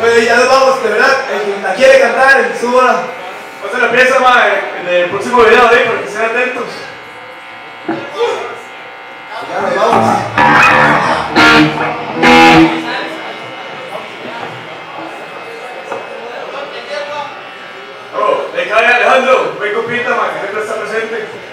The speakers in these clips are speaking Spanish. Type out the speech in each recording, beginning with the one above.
Bueno, ya nos vamos, de verdad. El que la quiere cantar, el suba. Pasa la pieza, ma, en el próximo video, ¿eh? Para que estén atentos. Ya nos vamos. Oh, le cae Alejandro, ven copita, ma, que siempre está presente.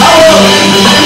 Oh!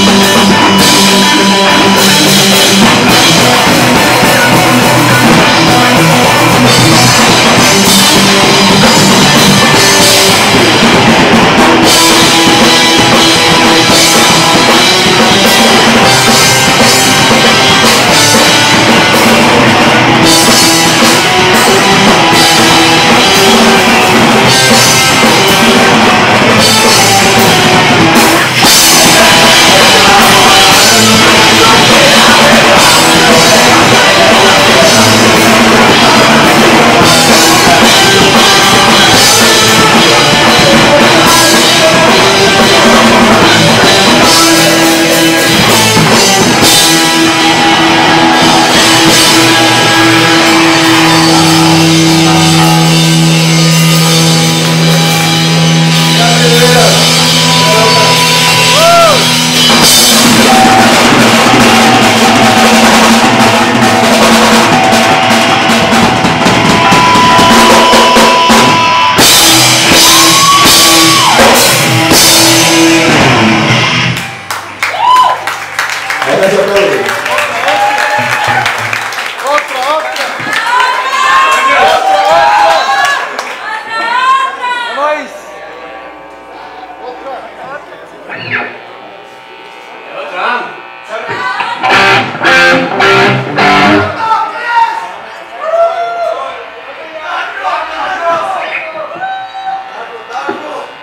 Gracias a todos.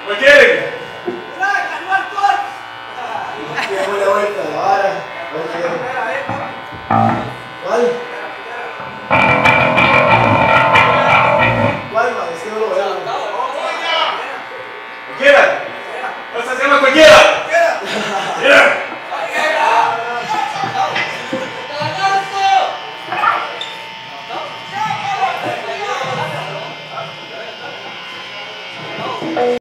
Oye. Traga, no. Você.